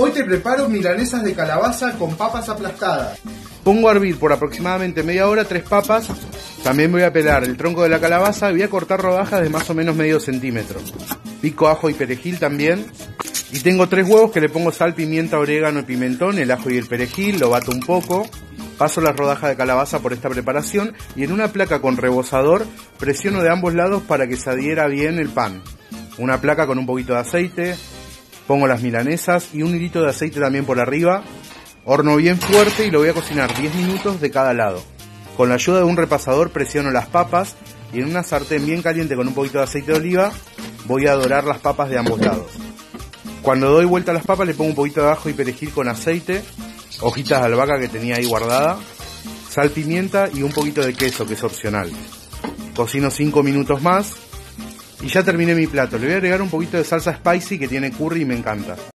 Hoy te preparo milanesas de calabaza con papas aplastadas. Pongo a hervir por aproximadamente media hora tres papas. También voy a pelar el tronco de la calabaza y voy a cortar rodajas de más o menos medio centímetro. Pico ajo y perejil también. Y tengo tres huevos que le pongo sal, pimienta, orégano y pimentón, el ajo y el perejil, lo bato un poco. Paso las rodajas de calabaza por esta preparación y en una placa con rebozador presiono de ambos lados para que se adhiera bien el pan. Una placa con un poquito de aceite, pongo las milanesas y un hilito de aceite también por arriba. Horno bien fuerte y lo voy a cocinar 10 minutos de cada lado. Con la ayuda de un repasador presiono las papas y en una sartén bien caliente con un poquito de aceite de oliva voy a dorar las papas de ambos lados. Cuando doy vuelta a las papas le pongo un poquito de ajo y perejil con aceite hojitas de albahaca que tenía ahí guardada, sal, pimienta y un poquito de queso que es opcional. Cocino 5 minutos más y ya terminé mi plato. Le voy a agregar un poquito de salsa spicy que tiene curry y me encanta.